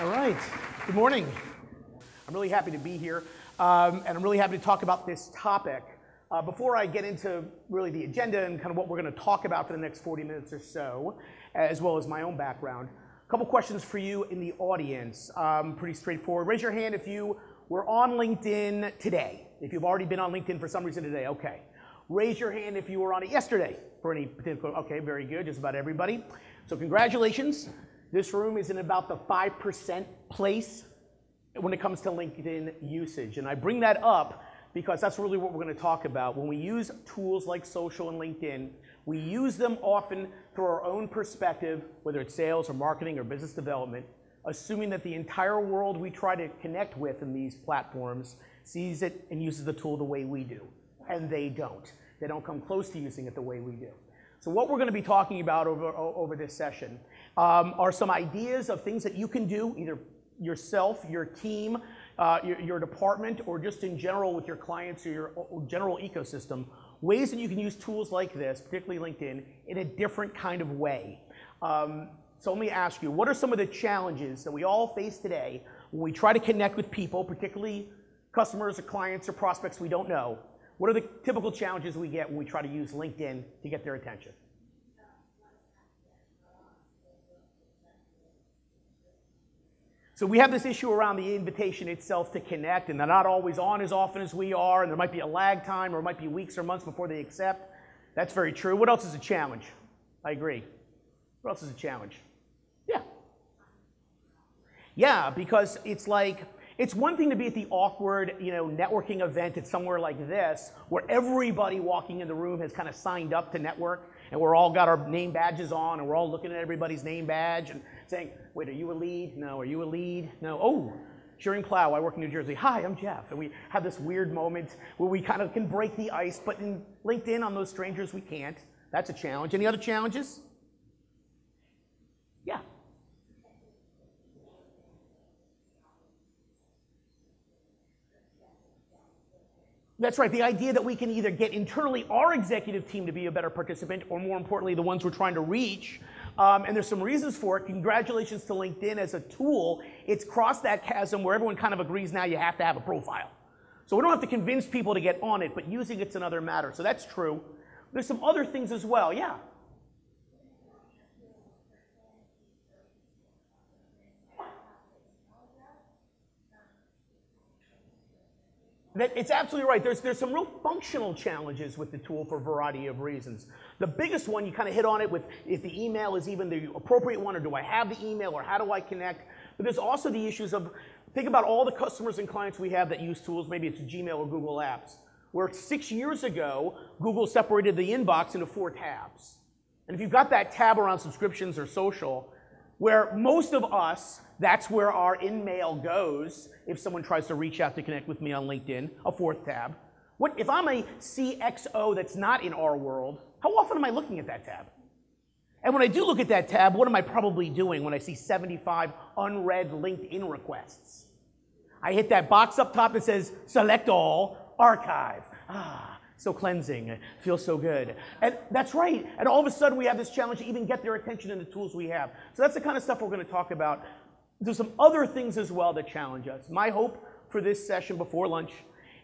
All right. Good morning. I'm really happy to be here, um, and I'm really happy to talk about this topic. Uh, before I get into really the agenda and kind of what we're going to talk about for the next 40 minutes or so, as well as my own background, a couple questions for you in the audience. Um, pretty straightforward. Raise your hand if you were on LinkedIn today. If you've already been on LinkedIn for some reason today, okay. Raise your hand if you were on it yesterday for any particular. Okay, very good. Just about everybody. So congratulations. This room is in about the 5% place when it comes to LinkedIn usage. And I bring that up because that's really what we're going to talk about. When we use tools like social and LinkedIn, we use them often through our own perspective, whether it's sales or marketing or business development, assuming that the entire world we try to connect with in these platforms sees it and uses the tool the way we do. And they don't. They don't come close to using it the way we do. So what we're going to be talking about over, over this session um, are some ideas of things that you can do, either yourself, your team, uh, your, your, department, or just in general with your clients or your general ecosystem, ways that you can use tools like this, particularly LinkedIn, in a different kind of way. Um, so let me ask you, what are some of the challenges that we all face today when we try to connect with people, particularly customers or clients or prospects we don't know? What are the typical challenges we get when we try to use LinkedIn to get their attention? So we have this issue around the invitation itself to connect, and they're not always on as often as we are, and there might be a lag time, or it might be weeks or months before they accept. That's very true. What else is a challenge? I agree. What else is a challenge? Yeah. Yeah, because it's like it's one thing to be at the awkward, you know, networking event at somewhere like this, where everybody walking in the room has kind of signed up to network, and we're all got our name badges on, and we're all looking at everybody's name badge and saying, "Wait, are you a lead? No. Are you a lead? No. Oh, Schering-Plough. I work in New Jersey. Hi, I'm Jeff." And we have this weird moment where we kind of can break the ice, but in LinkedIn on those strangers we can't. That's a challenge. Any other challenges? Yeah. That's right. The idea that we can either get internally our executive team to be a better participant, or more importantly, the ones we're trying to reach. Um, and there's some reasons for it. Congratulations to LinkedIn as a tool. It's crossed that chasm where everyone kind of agrees now you have to have a profile. So we don't have to convince people to get on it, but using it's another matter. So that's true. There's some other things as well. Yeah. That it's absolutely right. There's, there's some real functional challenges with the tool for a variety of reasons. The biggest one, you kind of hit on it with if the email is even the appropriate one, or do I have the email, or how do I connect? But there's also the issues of think about all the customers and clients we have that use tools, maybe it's Gmail or Google Apps, where six years ago, Google separated the inbox into four tabs. And if you've got that tab around subscriptions or social, where most of us, that's where our in-mail goes if someone tries to reach out to connect with me on LinkedIn, a fourth tab. What, if I'm a CXO that's not in our world, how often am I looking at that tab? And when I do look at that tab, what am I probably doing when I see 75 unread LinkedIn requests? I hit that box up top that says select all, archive. Ah, so cleansing. Feels so good. And that's right. And all of a sudden, we have this challenge to even get their attention in the tools we have. So that's the kind of stuff we're going to talk about. There's some other things as well that challenge us. My hope for this session before lunch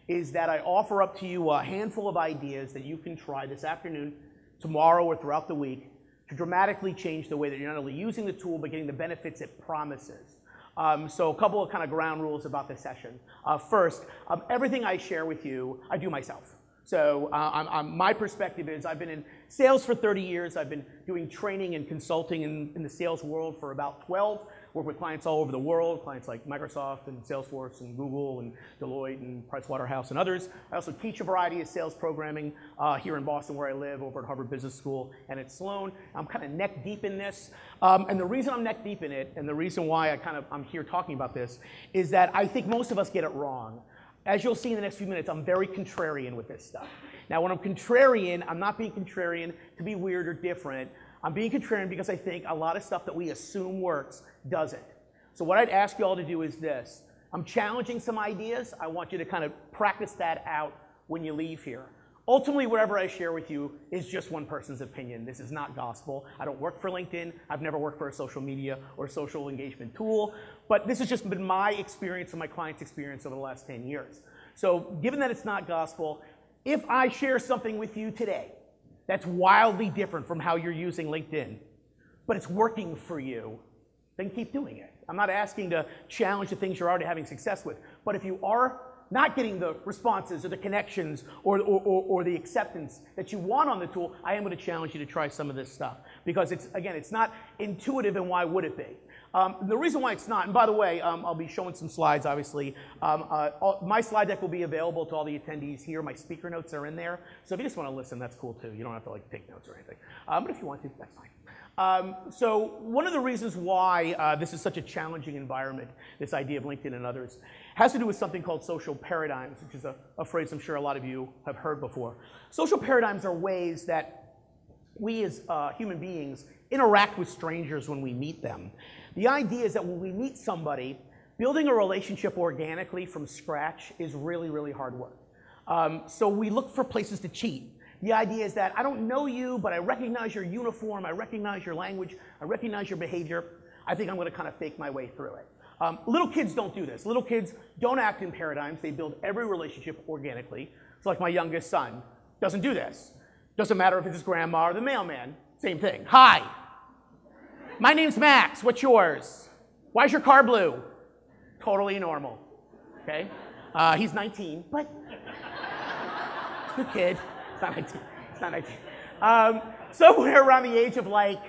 is that I offer up to you a handful of ideas that you can try this afternoon, tomorrow, or throughout the week to dramatically change the way that you're not only using the tool, but getting the benefits it promises. Um, so a couple of kind of ground rules about this session. Uh, first, um, everything I share with you, I do myself. So uh, I'm, I'm, my perspective is I've been in sales for 30 years. I've been doing training and consulting in, in the sales world for about 12 work with clients all over the world, clients like Microsoft and Salesforce and Google and Deloitte and Pricewaterhouse and others. I also teach a variety of sales programming uh, here in Boston where I live, over at Harvard Business School and at Sloan. I'm kind of neck deep in this. Um, and the reason I'm neck deep in it and the reason why I kind of, I'm here talking about this is that I think most of us get it wrong. As you'll see in the next few minutes, I'm very contrarian with this stuff. Now, when I'm contrarian, I'm not being contrarian to be weird or different. I'm being contrarian because I think a lot of stuff that we assume works doesn't. So what I'd ask you all to do is this. I'm challenging some ideas. I want you to kind of practice that out when you leave here. Ultimately, whatever I share with you is just one person's opinion. This is not gospel. I don't work for LinkedIn. I've never worked for a social media or social engagement tool. But this has just been my experience and my client's experience over the last 10 years. So, given that it's not gospel, if I share something with you today that's wildly different from how you're using LinkedIn, but it's working for you, then keep doing it. I'm not asking to challenge the things you're already having success with. But if you are not getting the responses or the connections or, or, or, or, the acceptance that you want on the tool, I am going to challenge you to try some of this stuff. Because it's, again, it's not intuitive and why would it be? Um, the reason why it's not, and by the way, um, I'll be showing some slides, obviously. Um, uh, all, my slide deck will be available to all the attendees here. My speaker notes are in there. So if you just want to listen, that's cool too. You don't have to like take notes or anything. Um, but if you want to, that's fine. Um, so one of the reasons why uh, this is such a challenging environment, this idea of LinkedIn and others, has to do with something called social paradigms, which is a, a phrase I'm sure a lot of you have heard before. Social paradigms are ways that we as uh, human beings interact with strangers when we meet them. The idea is that when we meet somebody, building a relationship organically from scratch is really, really hard work. Um, so we look for places to cheat. The idea is that I don't know you, but I recognize your uniform, I recognize your language, I recognize your behavior. I think I'm going to kind of fake my way through it. Um, little kids don't do this. Little kids don't act in paradigms. They build every relationship organically. So like my youngest son doesn't do this. Doesn't matter if it's his grandma or the mailman. Same thing. Hi. My name's Max. What's yours? Why's your car blue? Totally normal. Okay? Uh, he's 19, but good kid. It's not 19. It's not 19. Um, somewhere around the age of like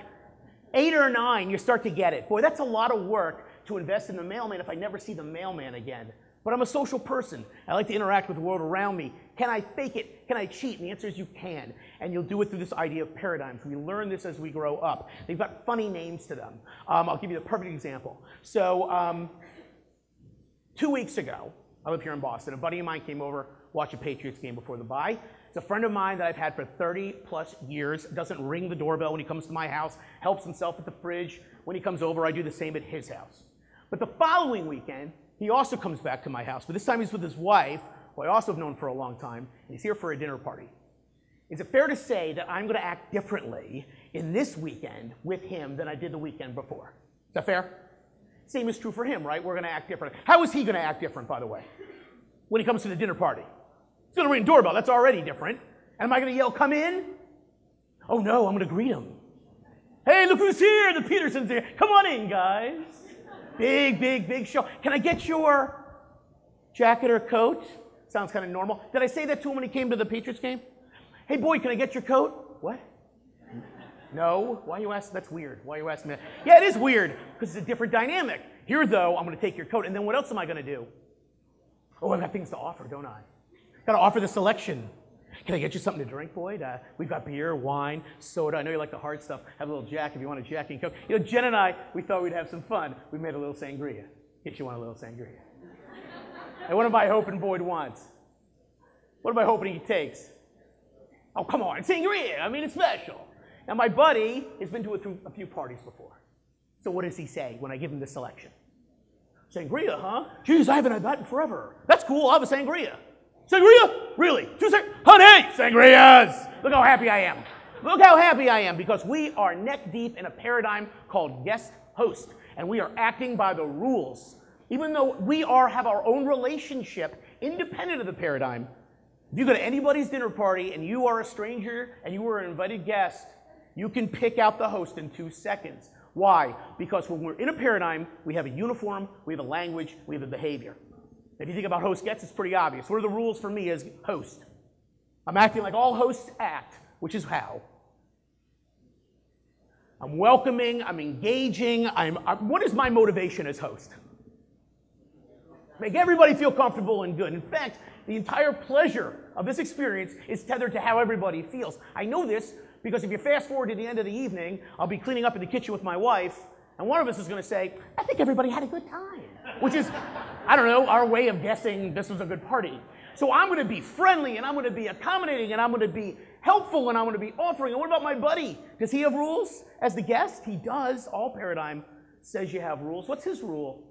eight or nine, you start to get it. Boy, that's a lot of work to invest in the mailman if I never see the mailman again. But I'm a social person. I like to interact with the world around me. Can I fake it? Can I cheat? And the answer is you can. And you'll do it through this idea of paradigms. We learn this as we grow up. They've got funny names to them. Um, I'll give you the perfect example. So, um, two weeks ago, I live here in Boston. A buddy of mine came over, watch a Patriots game before the bye. It's a friend of mine that I've had for 30 plus years. Doesn't ring the doorbell when he comes to my house, helps himself at the fridge. When he comes over, I do the same at his house. But the following weekend, he also comes back to my house, but this time he's with his wife, who I also have known for a long time, and he's here for a dinner party. Is it fair to say that I'm going to act differently in this weekend with him than I did the weekend before? Is that fair? Same is true for him, right? We're going to act different. How is he going to act different, by the way, when he comes to the dinner party? He's going to ring the doorbell. That's already different. And am I going to yell, come in? Oh no, I'm going to greet him. Hey, look who's here. The Petersons here. Come on in, guys. Big, big, big show. Can I get your jacket or coat? Sounds kind of normal. Did I say that to him when he came to the Patriots game? Hey, boy, can I get your coat? What? No. Why you ask? That's weird. Why you asking that? Yeah, it is weird because it's a different dynamic. Here, though, I'm going to take your coat, and then what else am I going to do? Oh, I've got things to offer, don't I? Got to offer the selection. Can I get you something to drink, Boyd? Uh, we've got beer, wine, soda. I know you like the hard stuff. Have a little Jack if you want a Jack and Coke. You know, Jen and I, we thought we'd have some fun. We made a little sangria. Get you want a little sangria. and what am I hoping Boyd wants? What am I hoping he takes? Oh, come on, sangria. I mean, it's special. Now, my buddy has been to a, a few parties before. So what does he say when I give him the selection? Sangria, huh? Geez, I haven't had that in forever. That's cool. I'll have a sangria. Sangria? Really? Two sang- Honey, sangrias! Look how happy I am. Look how happy I am because we are neck deep in a paradigm called guest host, and we are acting by the rules. Even though we are have our own relationship independent of the paradigm, if you go to anybody's dinner party and you are a stranger and you are an invited guest, you can pick out the host in two seconds. Why? Because when we're in a paradigm, we have a uniform, we have a language, we have a behavior. If you think about host gets, it's pretty obvious. What are the rules for me as host? I'm acting like all hosts act, which is how. I'm welcoming, I'm engaging, I'm, I'm, what is my motivation as host? Make everybody feel comfortable and good. In fact, the entire pleasure of this experience is tethered to how everybody feels. I know this because if you fast forward to the end of the evening, I'll be cleaning up in the kitchen with my wife, and one of us is going to say, I think everybody had a good time, which is I don't know, our way of guessing this was a good party. So I'm going to be friendly and I'm going to be accommodating and I'm going to be helpful and I'm going to be offering. And what about my buddy? Does he have rules as the guest? He does. All paradigm says you have rules. What's his rule?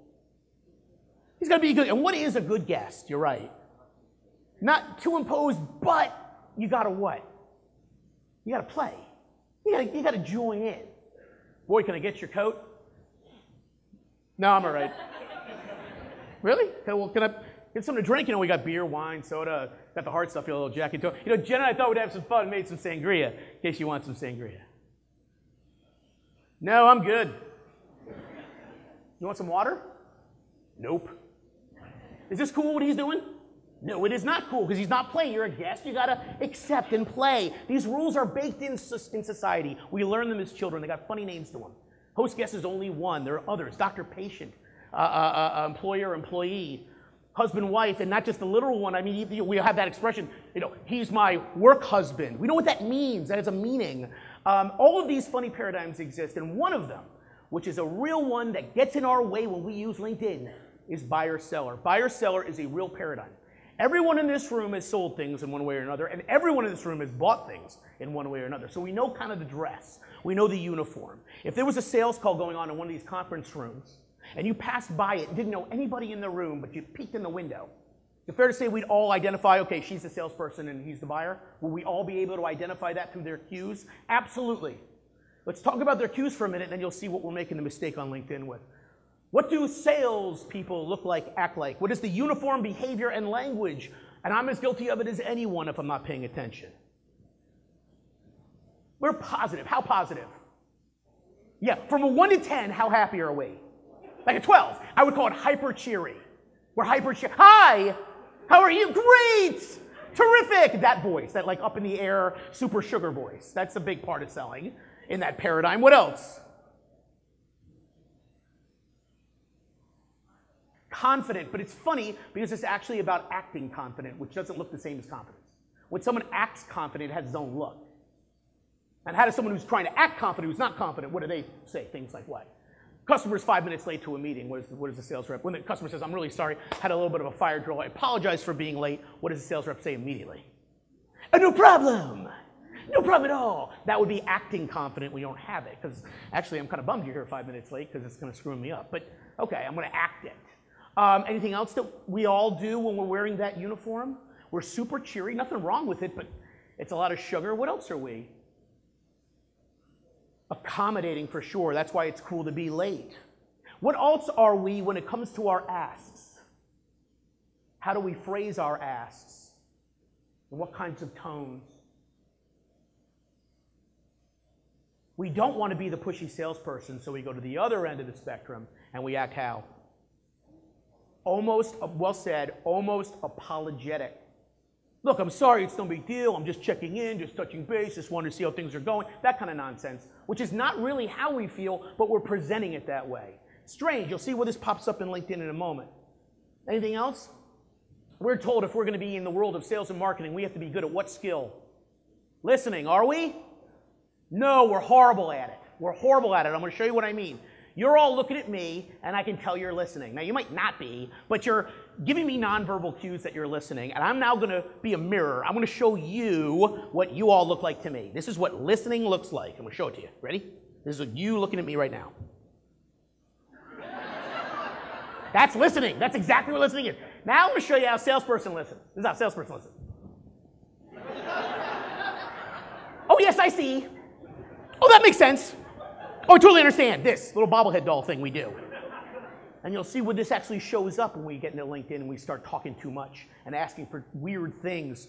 He's got to be good. And what is a good guest? You're right. Not too imposed, but you gotta what? You gotta play. You gotta, you gotta join in. Boy, can I get your coat? No, I'm all right. really? Well, can I get something to drink? You know, we got beer, wine, soda, got the hard stuff, your little jacket. You know, Jen and I thought we'd have some fun, made some sangria, in case you want some sangria. No, I'm good. You want some water? Nope. Is this cool what he's doing? No, it is not cool because he's not playing. You're a guest. You got to accept and play. These rules are baked in, in society. We learn them as children. They got funny names to them. Host guest is only one. There are others. Doctor, patient, uh, uh, employer, employee, husband, wife, and not just the literal one. I mean, we have that expression, you know, he's my work husband. We know what that means. That has a meaning. Um, all of these funny paradigms exist, and one of them, which is a real one that gets in our way when we use LinkedIn, is buyer seller. Buyer seller is a real paradigm. Everyone in this room has sold things in one way or another, and everyone in this room has bought things in one way or another. So we know kind of the dress, we know the uniform. If there was a sales call going on in one of these conference rooms, and you passed by it, didn't know anybody in the room, but you peeked in the window, is it fair to say we'd all identify, okay, she's the salesperson and he's the buyer? Will we all be able to identify that through their cues? Absolutely. Let's talk about their cues for a minute, and then you'll see what we're making the mistake on LinkedIn with. What do salespeople look like, act like? What is the uniform behavior and language? And I'm as guilty of it as anyone if I'm not paying attention. We're positive. How positive? Yeah, from a 1 to 10, how happy are we? Like a 12. I would call it hyper cheery. We're hyper cheery. Hi, how are you? Great! Terrific! That voice, that like up in the air, super sugar voice. That's a big part of selling in that paradigm. What else? confident, but it's funny because it's actually about acting confident, which doesn't look the same as confidence. When someone acts confident, it has its own look. And how does someone who's trying to act confident, who's not confident, what do they say? Things like what? Customer's five minutes late to a meeting. What is, what is the sales rep? When the customer says, I'm really sorry, had a little bit of a fire drill, I apologize for being late, what does the sales rep say immediately? Oh, no problem. No problem at all. That would be acting confident you don't have it. Because actually, I'm kind of bummed you're here five minutes late because it's going to screw me up. But okay, I'm going to act it. Um, anything else that we all do when we're wearing that uniform? We're super cheery, nothing wrong with it, but it's a lot of sugar. What else are we? Accommodating for sure. That's why it's cool to be late. What else are we when it comes to our asks? How do we phrase our asks? And what kinds of tones? We don't want to be the pushy salesperson, so we go to the other end of the spectrum and we act how? almost, well said, almost apologetic. Look, I'm sorry, it's no big deal. I'm just checking in, just touching base, just wanted to see how things are going. That kind of nonsense, which is not really how we feel, but we're presenting it that way. Strange. You'll see where this pops up in LinkedIn in a moment. Anything else? We're told if we're going to be in the world of sales and marketing, we have to be good at what skill? Listening, are we? No, we're horrible at it. We're horrible at it. I'm going to show you what I mean. You're all looking at me, and I can tell you're listening. Now, you might not be, but you're giving me nonverbal cues that you're listening, and I'm now going to be a mirror. I'm to show you what you all look like to me. This is what listening looks like. I'm to show it to you. Ready? This is you looking at me right now. That's listening. That's exactly what listening is. Now I'm to show you how salesperson listens. This is how salesperson listens. oh, yes, I see. Oh, that makes sense. Oh, I totally understand this little bobblehead doll thing we do. And you'll see where this actually shows up when we get into LinkedIn and we start talking too much and asking for weird things.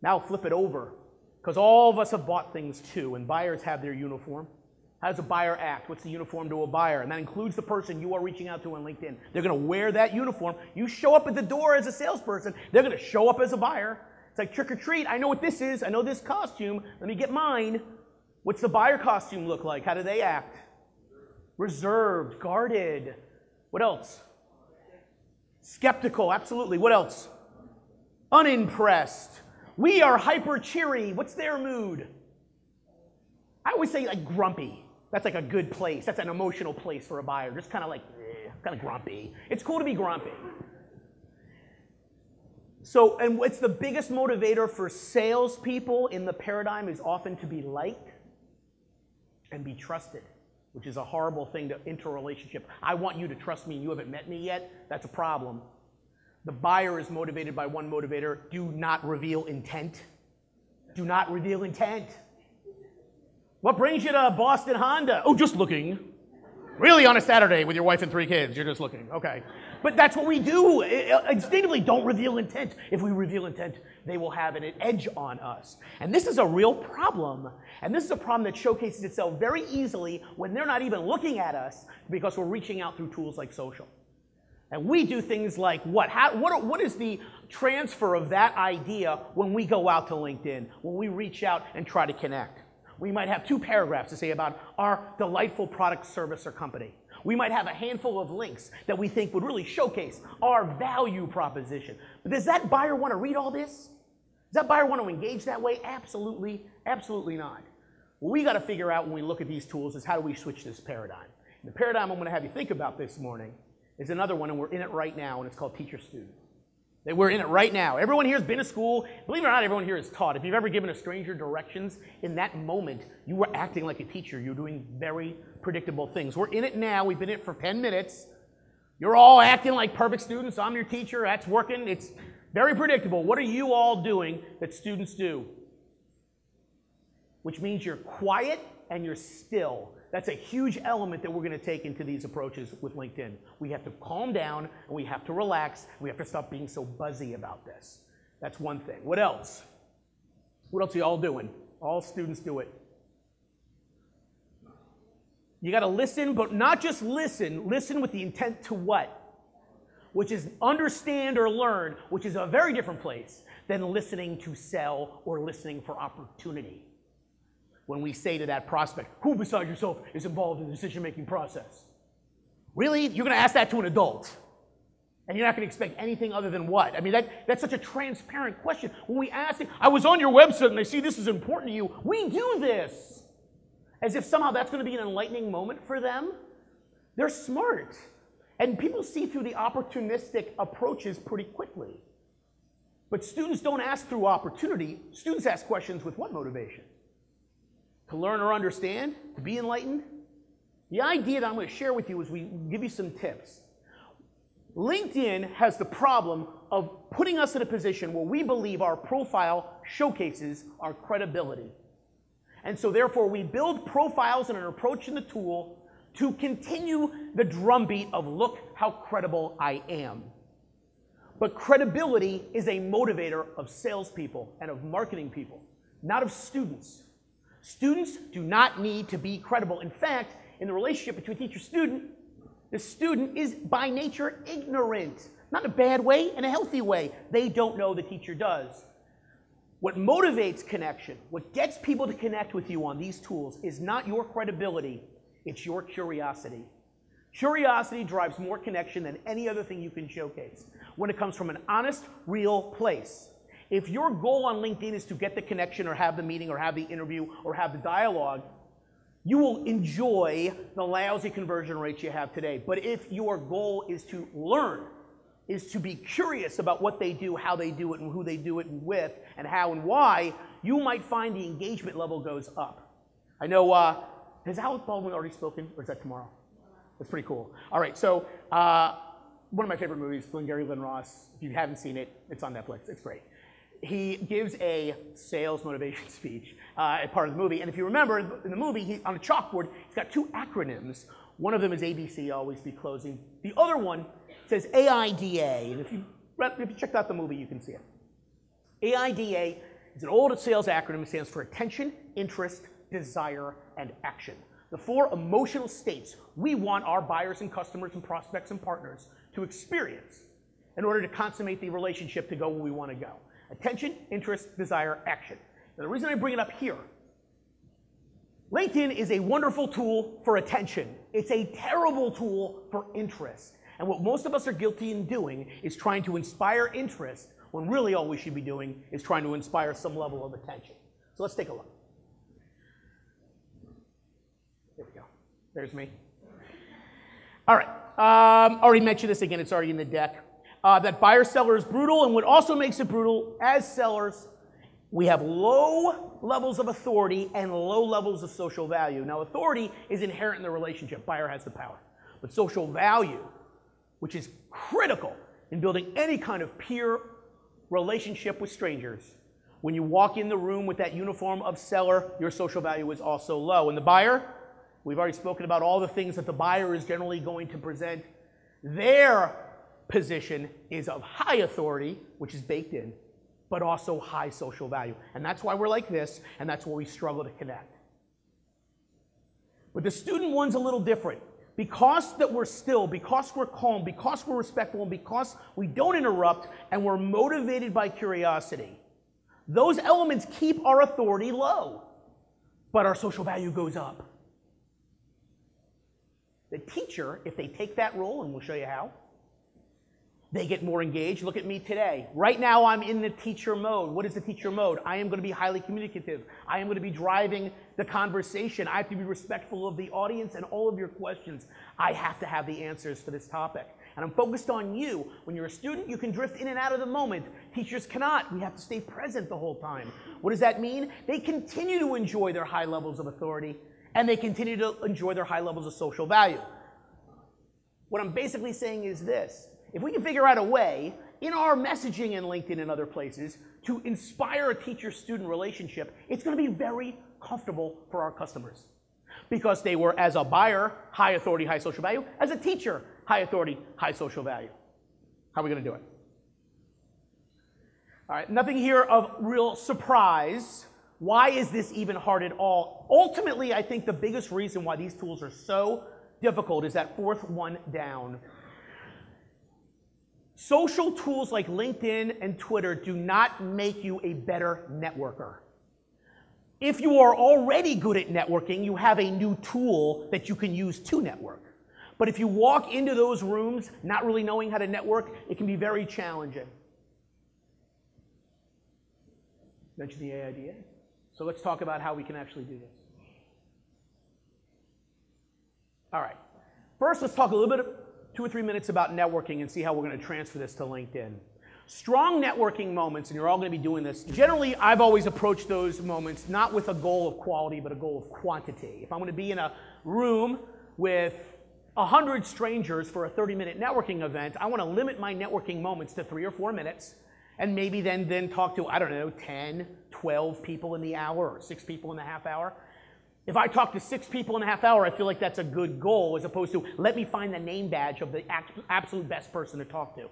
Now flip it over, because all of us have bought things too, and buyers have their uniform. How does a buyer act? What's the uniform to a buyer? And that includes the person you are reaching out to on LinkedIn. They're going to wear that uniform. You show up at the door as a salesperson, they're going to show up as a buyer. It's like trick or treat. I know what this is. I know this costume. Let me get mine. What's the buyer costume look like? How do they act? Reserved, guarded. What else? Skeptical, absolutely. What else? Unimpressed. We are hyper cheery. What's their mood? I always say like grumpy. That's like a good place. That's an emotional place for a buyer. Just kind of like, eh, kind of grumpy. It's cool to be grumpy. So, and what's the biggest motivator for salespeople in the paradigm is often to be liked and be trusted, which is a horrible thing to enter a relationship. I want you to trust me and you haven't met me yet. That's a problem. The buyer is motivated by one motivator do not reveal intent. Do not reveal intent. What brings you to Boston Honda? Oh, just looking. Really on a Saturday with your wife and three kids, you're just looking. Okay. But that's what we do. Instinctively, don't reveal intent. If we reveal intent, they will have an edge on us. And this is a real problem. And this is a problem that showcases itself very easily when they're not even looking at us because we're reaching out through tools like social. And we do things like what? How, what, what is the transfer of that idea when we go out to LinkedIn, when we reach out and try to connect? We might have two paragraphs to say about our delightful product, service, or company. We might have a handful of links that we think would really showcase our value proposition. But does that buyer want to read all this? Does that buyer want to engage that way? Absolutely, absolutely not. What we got to figure out when we look at these tools is how do we switch this paradigm? The paradigm I'm going to have you think about this morning is another one, and we're in it right now, and it's called teacher student. We're in it right now. Everyone here has been to school. Believe it or not, everyone here is taught. If you've ever given a stranger directions, in that moment, you were acting like a teacher. You're doing very predictable things. We're in it now. We've been in it for 10 minutes. You're all acting like perfect students. I'm your teacher. That's working. It's very predictable. What are you all doing that students do? Which means you're quiet and you're still. That's a huge element that we're going to take into these approaches with LinkedIn. We have to calm down and we have to relax. We have to stop being so buzzy about this. That's one thing. What else? What else are you all doing? All students do it. You got to listen, but not just listen. Listen with the intent to what? Which is understand or learn, which is a very different place than listening to sell or listening for opportunity when we say to that prospect, who besides yourself is involved in the decision making process? Really? You're going to ask that to an adult. And you're not going to expect anything other than what? I mean, that, that's such a transparent question. When we ask it, I was on your website and I see this is important to you. We do this. As if somehow that's going to be an enlightening moment for them. They're smart. And people see through the opportunistic approaches pretty quickly. But students don't ask through opportunity. Students ask questions with what motivation? To learn or understand, to be enlightened. The idea that I'm going to share with you is we give you some tips. LinkedIn has the problem of putting us in a position where we believe our profile showcases our credibility. And so, therefore, we build profiles and an approach in the tool to continue the drumbeat of look how credible I am. But credibility is a motivator of salespeople and of marketing people, not of students. Students do not need to be credible. In fact, in the relationship between teacher student, the student is by nature ignorant. Not in a bad way, in a healthy way. They don't know the teacher does. What motivates connection, what gets people to connect with you on these tools is not your credibility, it's your curiosity. Curiosity drives more connection than any other thing you can showcase when it comes from an honest, real place. If your goal on LinkedIn is to get the connection or have the meeting or have the interview or have the dialogue, you will enjoy the lousy conversion rates you have today. But if your goal is to learn, is to be curious about what they do, how they do it, and who they do it with, and how and why, you might find the engagement level goes up. I know, uh, has Alec Baldwin already spoken, or is that tomorrow? That's pretty cool. All right, so uh, one of my favorite movies, Glengarry Glen Ross. If you haven't seen it, it's on Netflix. It's great he gives a sales motivation speech uh, as part of the movie. And if you remember, in the movie, he, on a chalkboard, he's got two acronyms. One of them is ABC, always be closing. The other one says AIDA. And if you, if you checked out the movie, you can see it. AIDA is an old sales acronym. It stands for attention, interest, desire, and action. The four emotional states we want our buyers and customers and prospects and partners to experience in order to consummate the relationship to go where we want to go. Attention, interest, desire, action. Now, the reason I bring it up here, LinkedIn is a wonderful tool for attention. It's a terrible tool for interest. And what most of us are guilty in doing is trying to inspire interest when really all we should be doing is trying to inspire some level of attention. So let's take a look. There we go. There's me. All right. Um, already mentioned this again. It's already in the deck uh, that buyer seller is brutal, and what also makes it brutal as sellers, we have low levels of authority and low levels of social value. Now, authority is inherent in the relationship, buyer has the power. But social value, which is critical in building any kind of peer relationship with strangers, When you walk in the room with that uniform of seller, your social value is also low. And the buyer, we've already spoken about all the things that the buyer is generally going to present. Their position is of high authority, which is baked in, but also high social value. And that's why we're like this, and that's why we struggle to connect. But the student one's a little different. Because that we're still, because we're calm, because we're respectful, and because we don't interrupt, and we're motivated by curiosity, those elements keep our authority low, but our social value goes up. The teacher, if they take that role, and we'll show you how, they get more engaged. Look at me today. Right now, I'm in the teacher mode. What is the teacher mode? I am going to be highly communicative. I am going to be driving the conversation. I have to be respectful of the audience and all of your questions. I have to have the answers to this topic. And I'm focused on you. When you're a student, you can drift in and out of the moment. Teachers cannot. We have to stay present the whole time. What does that mean? They continue to enjoy their high levels of authority and they continue to enjoy their high levels of social value. What I'm basically saying is this if we can figure out a way in our messaging in LinkedIn and other places to inspire a teacher student relationship, it's going to be very comfortable for our customers. Because they were, as a buyer, high authority, high social value, as a teacher, high authority, high social value. How are we going to do it? All right, nothing here of real surprise. Why is this even hard at all? Ultimately, I think the biggest reason why these tools are so difficult is that fourth one down. Social tools like LinkedIn and Twitter do not make you a better networker. If you are already good at networking, you have a new tool that you can use to network. But if you walk into those rooms not really knowing how to network, it can be very challenging. Mention the AIDA. So let's talk about how we can actually do this. All right. First, let's talk a little bit two or three minutes about networking and see how we're going to transfer this to LinkedIn. Strong networking moments, and you're all going to be doing this. Generally, I've always approached those moments not with a goal of quality, but a goal of quantity. If I'm going to be in a room with 100 strangers for a 30 minute networking event, I want to limit my networking moments to three or four minutes and maybe then, then talk to, I don't know, 10, 12 people in the hour or six people in the half hour. If I talk to six people in a half hour, I feel like that's a good goal as opposed to let me find the name badge of the absolute best person to talk to.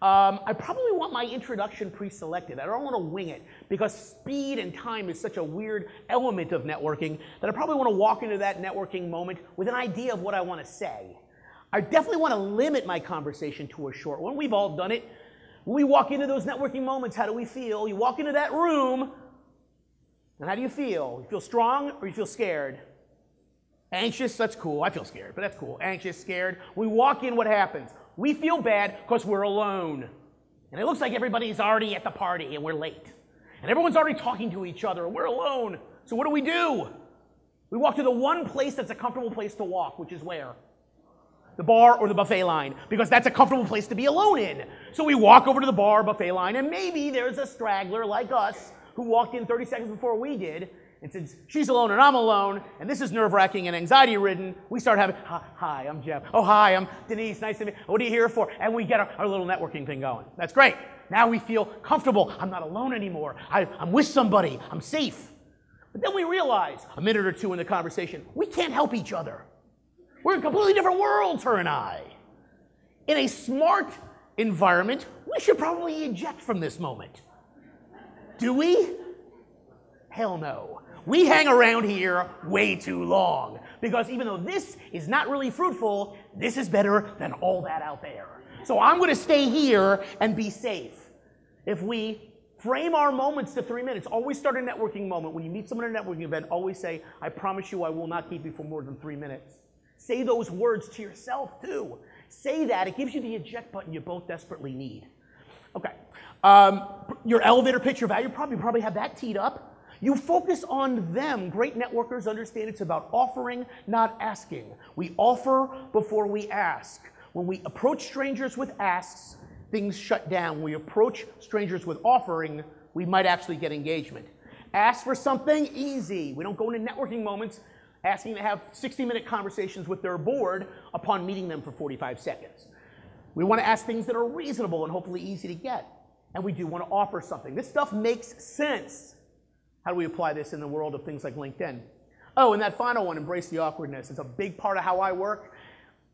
Um, I probably want my introduction pre-selected. I don't want to wing it because speed and time is such a weird element of networking that I probably want to walk into that networking moment with an idea of what I want to say. I definitely want to limit my conversation to a short one. We've all done it. When we walk into those networking moments, how do we feel? You walk into that room, and how do you feel? You feel strong or you feel scared? Anxious, that's cool. I feel scared, but that's cool. Anxious, scared. We walk in, what happens? We feel bad because we're alone. And it looks like everybody's already at the party and we're late. And everyone's already talking to each other and we're alone. So what do we do? We walk to the one place that's a comfortable place to walk, which is where? The bar or the buffet line, because that's a comfortable place to be alone in. So we walk over to the bar, buffet line, and maybe there's a straggler like us who walked in 30 seconds before we did, and since she's alone and I'm alone, and this is nerve wracking and anxiety ridden, we start having, hi, I'm Jeff. Oh, hi, I'm Denise. Nice to meet you. What are you here for? And we get our, our little networking thing going. That's great. Now we feel comfortable. I'm not alone anymore. I, I'm with somebody. I'm safe. But then we realize, a minute or two in the conversation, we can't help each other. We're in completely different worlds, her and I. In a smart environment, we should probably eject from this moment. Do we? Hell no. We hang around here way too long because even though this is not really fruitful, this is better than all that out there. So I'm going to stay here and be safe. If we frame our moments to three minutes, always start a networking moment. When you meet someone at a networking event, always say, I promise you I will not keep you for more than three minutes. Say those words to yourself too. Say that. It gives you the eject button you both desperately need. Okay. Um, your elevator pitch, your value prop, you probably have that teed up. You focus on them. Great networkers understand it's about offering, not asking. We offer before we ask. When we approach strangers with asks, things shut down. When we approach strangers with offering, we might actually get engagement. Ask for something easy. We don't go into networking moments asking to have 60 minute conversations with their board upon meeting them for 45 seconds. We want to ask things that are reasonable and hopefully easy to get. And we do want to offer something. This stuff makes sense. How do we apply this in the world of things like LinkedIn? Oh, and that final one, embrace the awkwardness. It's a big part of how I work.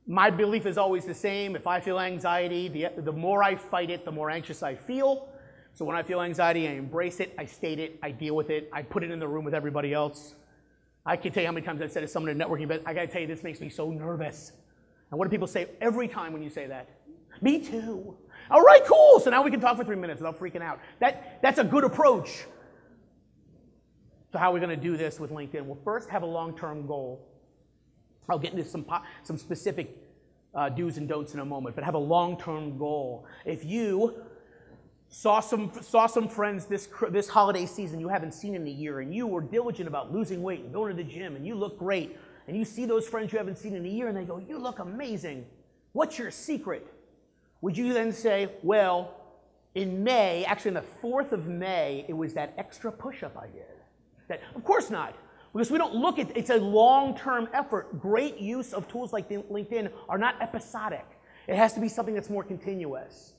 My belief is always the same. If I feel anxiety, the, the more I fight it, the more anxious I feel. So when I feel anxiety, I embrace it, I state it, I deal with it, I put it in the room with everybody else. I can tell you how many times I've said to someone in networking event, I gotta tell you, this makes me so nervous. And what do people say every time when you say that? Me too. All right, cool. So now we can talk for three minutes without freaking out. That, that's a good approach. So how are we going to do this with LinkedIn? Well, first have a long-term goal. I'll get into some, some specific uh, do's and don'ts in a moment, but have a long-term goal. If you saw some, saw some friends this, this holiday season you haven't seen in a year, and you were diligent about losing weight and going to the gym, and you look great, and you see those friends you haven't seen in a year, and they go, you look amazing. What's your secret? Would you then say, well, in May, actually on the 4th of May, it was that extra push-up I did. That, of course not. Because we don't look at it's a long-term effort. Great use of tools like LinkedIn are not episodic. It has to be something that's more continuous.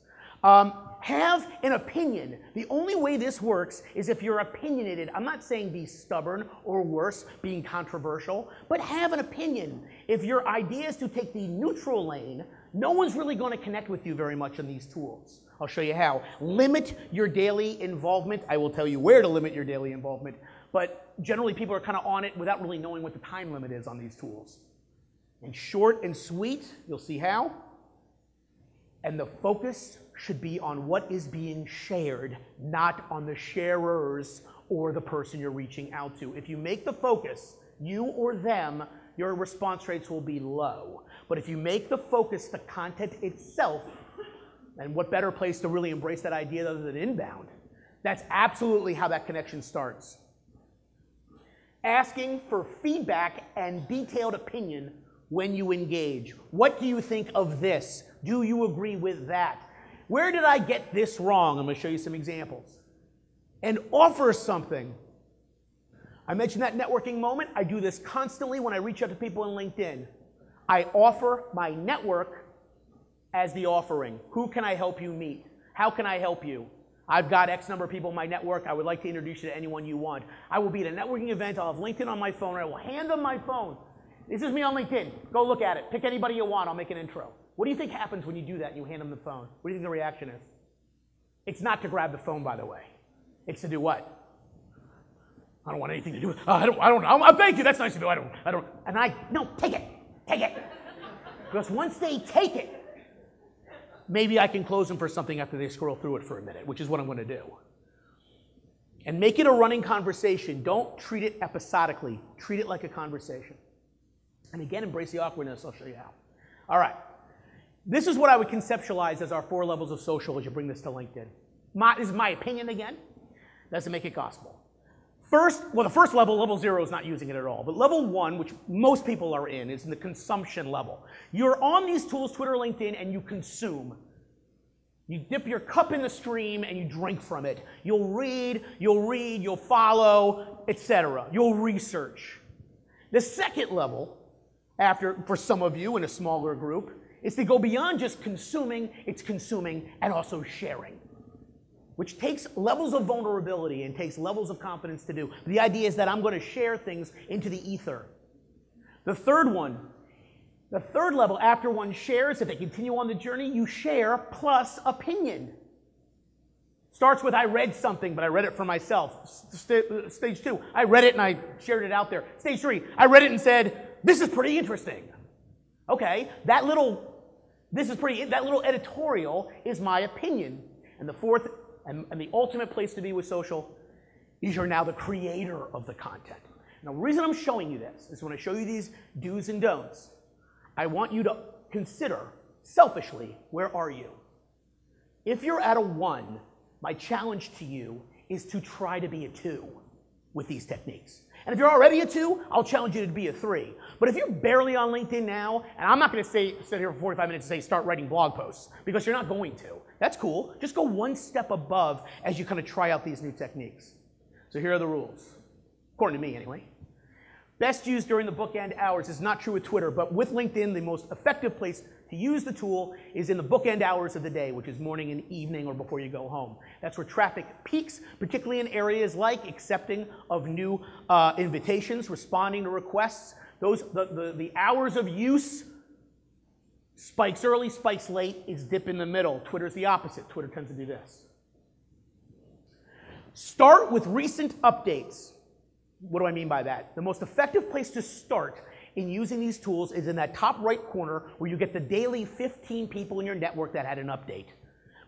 Um, have an opinion. The only way this works is if you're opinionated. I'm not saying be stubborn or worse, being controversial, but have an opinion. If your idea is to take the neutral lane, no one's really going to connect with you very much on these tools. I'll show you how. Limit your daily involvement. I will tell you where to limit your daily involvement. But generally, people are kind of on it without really knowing what the time limit is on these tools. And short and sweet, you'll see how. And the focus should be on what is being shared, not on the sharers or the person you're reaching out to. If you make the focus you or them, your response rates will be low. But if you make the focus the content itself, and what better place to really embrace that idea other than inbound? That's absolutely how that connection starts. Asking for feedback and detailed opinion when you engage. What do you think of this? Do you agree with that? Where did I get this wrong? I'm going to show you some examples. And offer something. I mentioned that networking moment. I do this constantly when I reach out to people on LinkedIn. I offer my network as the offering. Who can I help you meet? How can I help you? I've got X number of people in my network. I would like to introduce you to anyone you want. I will be at a networking event. I'll have LinkedIn on my phone. I will hand them my phone. This is me on LinkedIn. Go look at it. Pick anybody you want. I'll make an intro. What do you think happens when you do that and you hand them the phone? What do you think the reaction is? It's not to grab the phone, by the way. It's to do what? I don't want anything to do with. Uh, I don't. I don't. I don't thank you. That's nice of you. I don't. I don't. And I no. Take it. Take it. Because once they take it, maybe I can close them for something after they scroll through it for a minute, which is what I'm going to do. And make it a running conversation. Don't treat it episodically. Treat it like a conversation. And again, embrace the awkwardness. I'll show you how. All right. This is what I would conceptualize as our four levels of social as you bring this to LinkedIn. My, this is my opinion again. Doesn't make it gospel. First, well, the first level, level zero, is not using it at all. But level one, which most people are in, is in the consumption level. You're on these tools, Twitter, LinkedIn, and you consume. You dip your cup in the stream and you drink from it. You'll read, you'll read, you'll follow, etc. You'll research. The second level, after for some of you in a smaller group, is to go beyond just consuming, it's consuming and also sharing which takes levels of vulnerability and takes levels of confidence to do. The idea is that I'm going to share things into the ether. The third one, the third level, after one shares, if they continue on the journey, you share plus opinion. Starts with I read something, but I read it for myself. St- stage two, I read it and I shared it out there. Stage three, I read it and said, this is pretty interesting. Okay, that little, this is pretty, that little editorial is my opinion. And the fourth and, and the ultimate place to be with social is you're now the creator of the content. Now, the reason I'm showing you this is when I show you these do's and don'ts, I want you to consider selfishly where are you? If you're at a one, my challenge to you is to try to be a two with these techniques. And if you're already a two, I'll challenge you to be a three. But if you're barely on LinkedIn now, and I'm not going to say sit here for 45 minutes and say start writing blog posts because you're not going to. That's cool. Just go one step above as you kind of try out these new techniques. So here are the rules, according to me anyway. Best used during the bookend hours is not true with Twitter, but with LinkedIn, the most effective place to use the tool is in the bookend hours of the day, which is morning and evening or before you go home. That's where traffic peaks, particularly in areas like accepting of new uh, invitations, responding to requests. Those, the, the, the hours of use spikes early, spikes late, is dip in the middle. Twitter's the opposite. Twitter tends to do this. Start with recent updates. What do I mean by that? The most effective place to start in using these tools is in that top right corner where you get the daily 15 people in your network that had an update.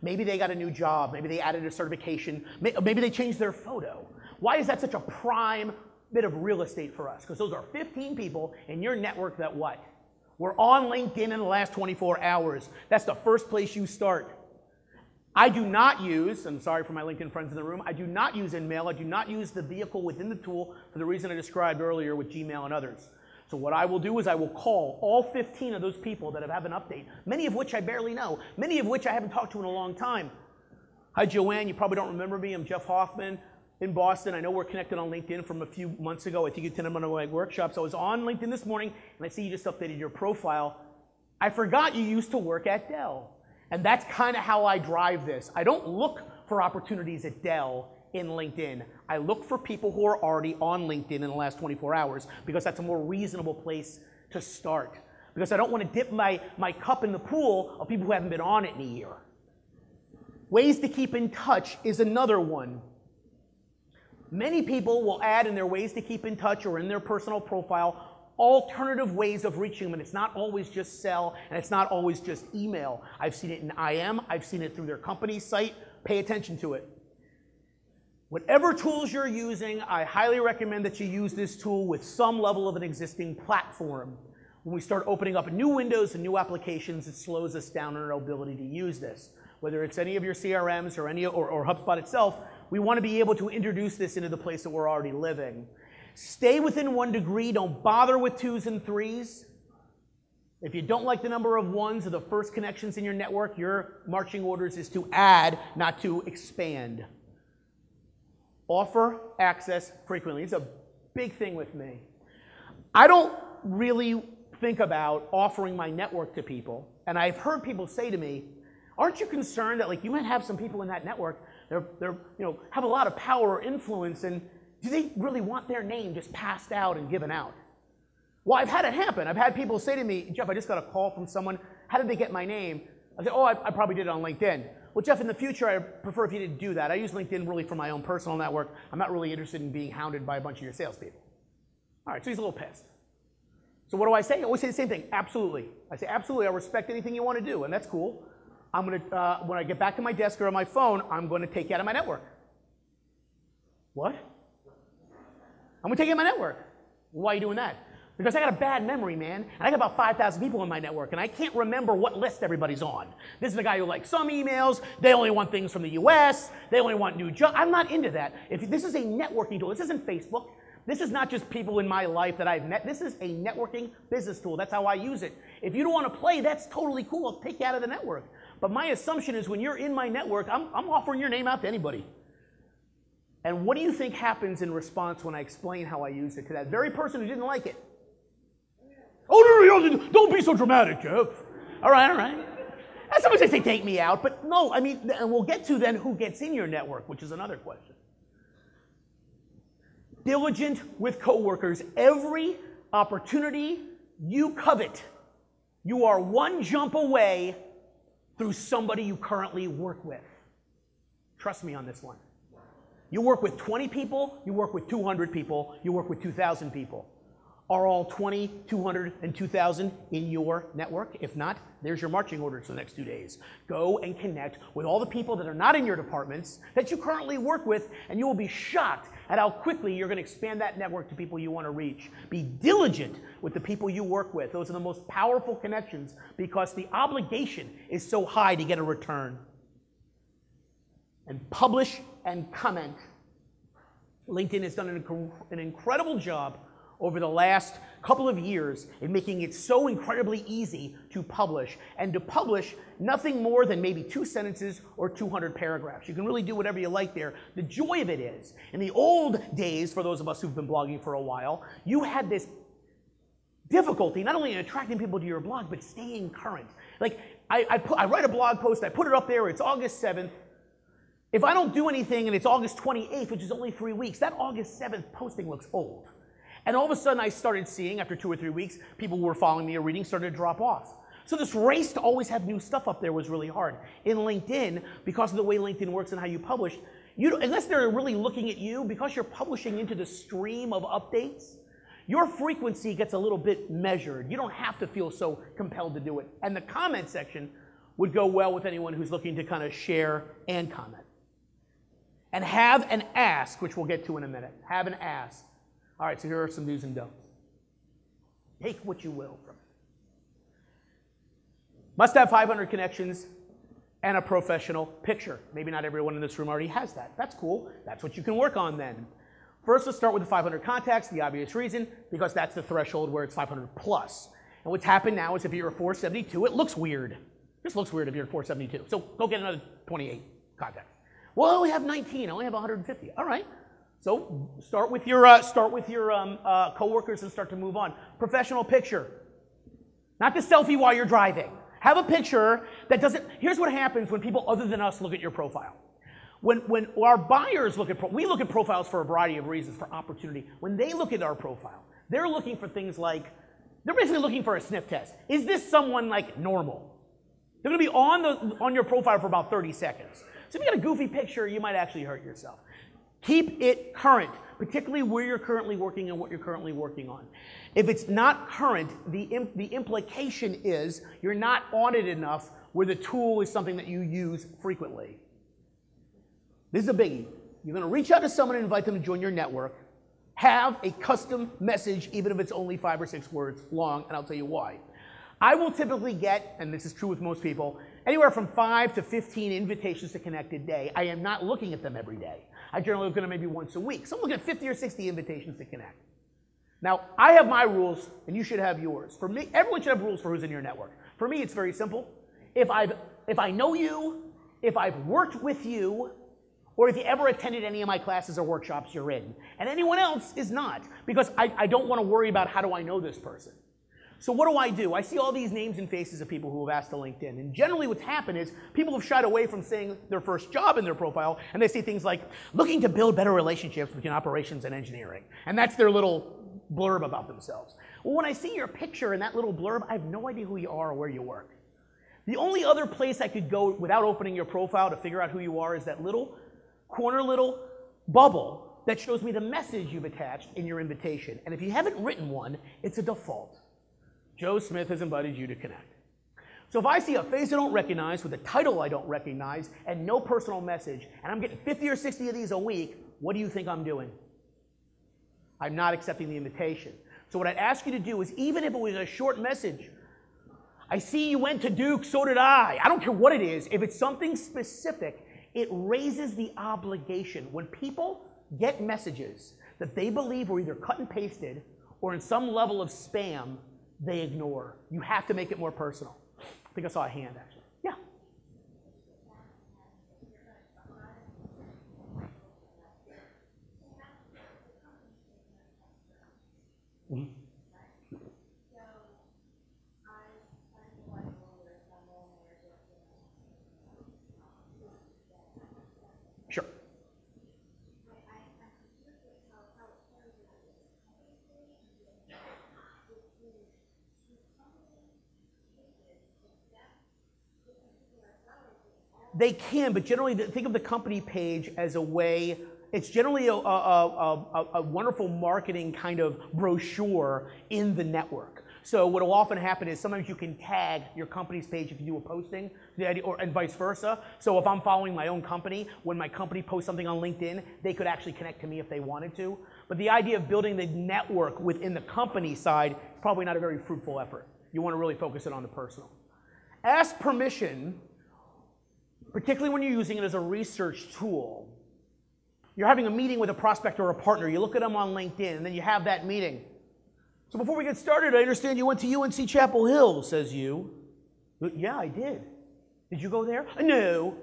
Maybe they got a new job, maybe they added a certification, maybe they changed their photo. Why is that such a prime bit of real estate for us? Because those are 15 people in your network that what? We're on LinkedIn in the last 24 hours. That's the first place you start. I do not use, I'm sorry for my LinkedIn friends in the room, I do not use InMail. I do not use the vehicle within the tool for the reason I described earlier with Gmail and others. So what I will do is I will call all 15 of those people that have had an update, many of which I barely know, many of which I haven't talked to in a long time. Hi, Joanne. You probably don't remember me. I'm Jeff Hoffman in Boston. I know we're connected on LinkedIn from a few months ago. I think you attended one of my workshops. I was on LinkedIn this morning, and I see you just updated your profile. I forgot you used to work at Dell. And that's kind of how I drive this. I don't look for opportunities at Dell in LinkedIn. I look for people who are already on LinkedIn in the last 24 hours because that's a more reasonable place to start. Because I don't want to dip my, my cup in the pool of people who haven't been on it in a year. Ways to keep in touch is another one. Many people will add in their ways to keep in touch or in their personal profile alternative ways of reaching them, and it's not always just cell, and it's not always just email. I've seen it in IM, I've seen it through their company site. Pay attention to it. Whatever tools you're using, I highly recommend that you use this tool with some level of an existing platform. When we start opening up new windows and new applications, it slows us down in our ability to use this. Whether it's any of your CRMs or, any, or, or HubSpot itself, we want to be able to introduce this into the place that we're already living. Stay within one degree. Don't bother with twos and threes. If you don't like the number of ones or the first connections in your network, your marching orders is to add, not to expand. Offer access frequently. It's a big thing with me. I don't really think about offering my network to people, and I've heard people say to me, aren't you concerned that like you might have some people in that network, they're, they're you know, have a lot of power or influence, and do they really want their name just passed out and given out? Well, I've had it happen. I've had people say to me, Jeff, I just got a call from someone. How did they get my name? I say, oh, I, I probably did it on LinkedIn. Well, Jeff, in the future, I prefer if you didn't do that. I use LinkedIn really for my own personal network. I'm not really interested in being hounded by a bunch of your salespeople. All right, so he's a little pissed. So what do I say? I always say the same thing. Absolutely. I say absolutely. I respect anything you want to do, and that's cool. I'm gonna uh, when I get back to my desk or on my phone, I'm going to take you out of my network. What? I'm to take you out of my network. Why are you doing that? Because I got a bad memory, man. And I got about 5,000 people in my network, and I can't remember what list everybody's on. This is the guy who likes some emails. They only want things from the US. They only want new jobs. I'm not into that. If this is a networking tool, this isn't Facebook. This is not just people in my life that I've met. This is a networking business tool. That's how I use it. If you don't want to play, that's totally cool. I'll take you out of the network. But my assumption is when you're in my network, I'm, I'm offering your name out to anybody. And what do you think happens in response when I explain how I use it to that very person who didn't like it? Oh, no, no, no, don't be so dramatic, Jeff. All right, all right. And somebody say, take me out. But no, I mean, and we'll get to then who gets in your network, which is another question. Diligent with coworkers. Every opportunity you covet, you are one jump away through somebody you currently work with. Trust me on this one. You work with 20 people, you work with 200 people, you work with 2,000 people. Are all 20, 200, and 2,000 in your network? If not, there's your marching orders for the next two days. Go and connect with all the people that are not in your departments that you currently work with, and you will be shocked at how quickly you're going to expand that network to people you want to reach. Be diligent with the people you work with. Those are the most powerful connections because the obligation is so high to get a return. And publish and comment. LinkedIn has done an, an incredible job over the last couple of years in making it so incredibly easy to publish and to publish nothing more than maybe two sentences or 200 paragraphs. You can really do whatever you like there. The joy of it is, in the old days, for those of us who've been blogging for a while, you had this difficulty not only in attracting people to your blog, but staying current. Like, I, I, put, I write a blog post, I put it up there, it's August 7th. If I don't do anything and it's August 28th, which is only three weeks, that August 7th posting looks old. And all of a sudden, I started seeing, after two or three weeks, people who were following me or reading started to drop off. So this race to always have new stuff up there was really hard. In LinkedIn, because of the way LinkedIn works and how you publish, you unless they're really looking at you, because you're publishing into the stream of updates, your frequency gets a little bit measured. You don't have to feel so compelled to do it. And the comment section would go well with anyone who's looking to kind of share and comment and have an ask, which we'll get to in a minute. Have an ask. All right, so here are some do's and don'ts. Take what you will from it. Must have 500 connections and a professional picture. Maybe not everyone in this room already has that. That's cool. That's what you can work on then. First, let's start with the 500 contacts, the obvious reason, because that's the threshold where it's 500 plus. And what's happened now is if you're a 472, it looks weird. This looks weird if you're a 472. So go get another 28 contacts. Well, I only have 19. I only have 150. All right. So start with your uh, start with your um, uh, coworkers and start to move on. Professional picture, not the selfie while you're driving. Have a picture that doesn't. Here's what happens when people other than us look at your profile. When, when our buyers look at, pro, we look at profiles for a variety of reasons, for opportunity. When they look at our profile, they're looking for things like, they're basically looking for a sniff test. Is this someone like normal? They're gonna be on, the, on your profile for about 30 seconds. So if you got a goofy picture, you might actually hurt yourself. Keep it current, particularly where you're currently working and what you're currently working on. If it's not current, the, imp the implication is you're not on it enough where the tool is something that you use frequently. This is a biggie. You're going to reach out to someone and invite them to join your network. Have a custom message, even if it's only five or six words long, and I'll tell you why. I will typically get, and this is true with most people, anywhere from 5 to 15 invitations to connect a day. I am not looking at them every day. I generally look at them maybe once a week. So I'm looking at 50 or 60 invitations to connect. Now, I have my rules, and you should have yours. For me, everyone should have rules for who's in your network. For me, it's very simple. If, I've, if I know you, if I've worked with you, or if you ever attended any of my classes or workshops you're in, and anyone else is not, because I, I don't want to worry about how do I know this person. So what do I do? I see all these names and faces of people who have asked to LinkedIn. And generally what's happened is people have shied away from saying their first job in their profile, and they say things like, looking to build better relationships between operations and engineering. And that's their little blurb about themselves. Well, when I see your picture and that little blurb, I have no idea who you are or where you work. The only other place I could go without opening your profile to figure out who you are is that little corner little bubble that shows me the message you've attached in your invitation. And if you haven't written one, it's a default. Joe Smith has invited you to connect. So if I see a face I don't recognize with a title I don't recognize and no personal message, and I'm getting 50 or 60 of these a week, what do you think I'm doing? I'm not accepting the invitation. So what I'd ask you to do is even if it was a short message, I see you went to Duke, so did I. I don't care what it is. If it's something specific, it raises the obligation. When people get messages that they believe were either cut and pasted or in some level of spam, they ignore. You have to make it more personal. I think I saw a hand actually. Yeah. Mm They can, but generally think of the company page as a way, it's generally a, a, a, a, wonderful marketing kind of brochure in the network. So what will often happen is sometimes you can tag your company's page if you do a posting, or, and vice versa. So if I'm following my own company, when my company posts something on LinkedIn, they could actually connect to me if they wanted to. But the idea of building the network within the company side is probably not a very fruitful effort. You want to really focus it on the personal. Ask permission particularly when you're using it as a research tool. You're having a meeting with a prospect or a partner, you look at them on LinkedIn, and then you have that meeting. So before we get started, I understand you went to UNC Chapel Hill, says you. Yeah, I did. Did you go there? No.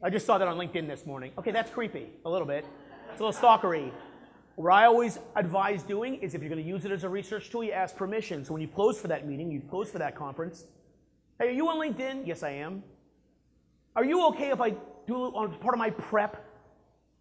I just saw that on LinkedIn this morning. Okay, that's creepy, a little bit. It's a little stalkery. What I always advise doing is if you're going to use it as a research tool, you ask permission. So when you close for that meeting, you close for that conference. Hey, are you on LinkedIn? Yes, I am. Are you okay if I do on part of my prep,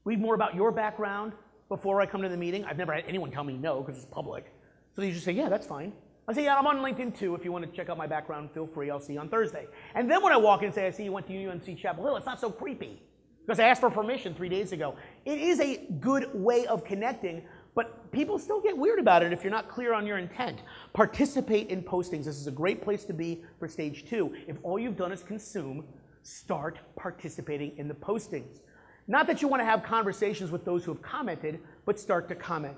read more about your background before I come to the meeting? I've never had anyone tell me no because it's public. So you just say, yeah, that's fine. I say, yeah, I'm on LinkedIn too. If you want to check out my background, feel free. I'll see you on Thursday. And then when I walk in and say, I see you went to UNC Chapel Hill, it's not so creepy because I asked for permission three days ago. It is a good way of connecting, but people still get weird about it if you're not clear on your intent. Participate in postings. This is a great place to be for stage two. If all you've done is consume, start participating in the postings. Not that you want to have conversations with those who have commented, but start to comment.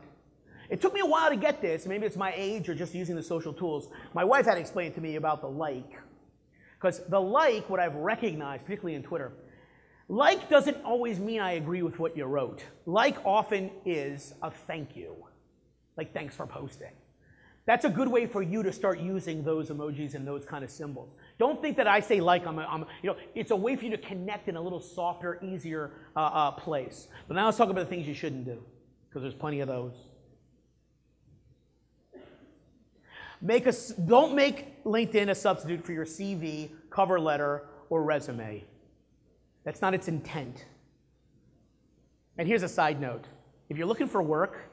It took me a while to get this. Maybe it's my age or just using the social tools. My wife had explained to me about the like. Because the like, what I've recognized, particularly in Twitter, like doesn't always mean I agree with what you wrote. Like often is a thank you. Like, thanks for posting. That's a good way for you to start using those emojis and those kind of symbols. Don't think that I say like I'm, a, I'm you know, it's a way for you to connect in a little softer, easier uh, uh, place. But now let's talk about the things you shouldn't do, because there's plenty of those. Make a, don't make LinkedIn a substitute for your CV, cover letter, or resume. That's not its intent. And here's a side note. If you're looking for work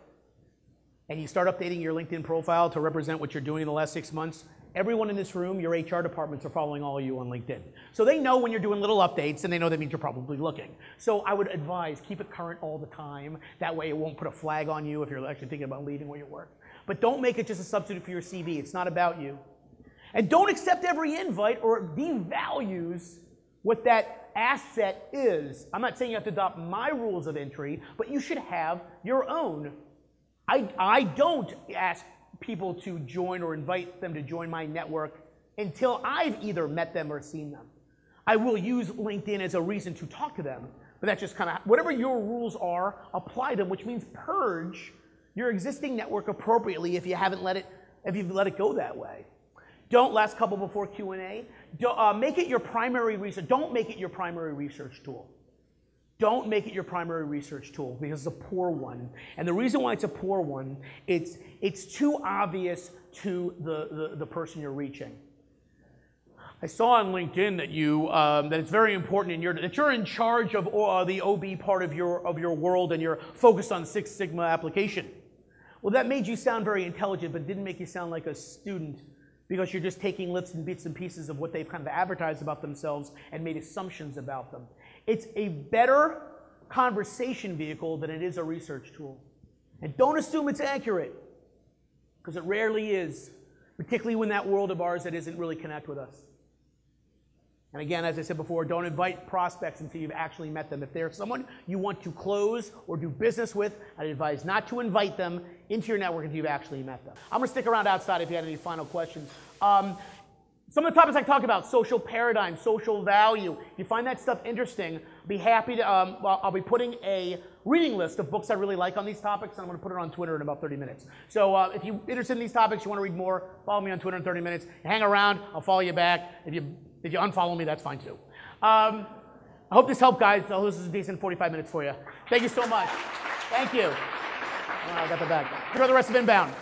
and you start updating your LinkedIn profile to represent what you're doing in the last six months, everyone in this room, your HR departments are following all of you on LinkedIn. So they know when you're doing little updates and they know that means you're probably looking. So I would advise keep it current all the time. That way it won't put a flag on you if you're actually thinking about leaving where you work. But don't make it just a substitute for your CV. It's not about you. And don't accept every invite or devalues what that asset is. I'm not saying you have to adopt my rules of entry, but you should have your own. I, I don't ask people to join or invite them to join my network until I've either met them or seen them. I will use LinkedIn as a reason to talk to them, but that's just kind of whatever your rules are, apply them, which means purge your existing network appropriately if you haven't let it, if you've let it go that way. Don't, last couple before Q&A, uh, make it your primary research. Don't make it your primary research tool. Don't make it your primary research tool because it's a poor one. And the reason why it's a poor one, it's, it's too obvious to the, the, the person you're reaching. I saw on LinkedIn that you um, that it's very important in your that you're in charge of uh, the OB part of your of your world and you're focused on Six Sigma application. Well, that made you sound very intelligent, but didn't make you sound like a student because you're just taking lips and bits and pieces of what they've kind of advertised about themselves and made assumptions about them. It's a better conversation vehicle than it is a research tool. And don't assume it's accurate, because it rarely is, particularly when that world of ours that isn't really connect with us. And again, as I said before, don't invite prospects until you've actually met them. If they're someone you want to close or do business with, I'd advise not to invite them into your network until you've actually met them. I'm to stick around outside if you had any final questions. Um, some of the topics I talk about, social paradigm, social value. If you find that stuff interesting, be happy to, um, I'll be putting a reading list of books I really like on these topics, and I'm going to put it on Twitter in about 30 minutes. So uh, if you're interested in these topics, you want to read more, follow me on Twitter in 30 minutes. Hang around, I'll follow you back. If you if you unfollow me, that's fine too. Um, I hope this helped, guys. I hope this is a decent 45 minutes for you. Thank you so much. Thank you. Oh, I got the bag. Enjoy the rest of Inbound.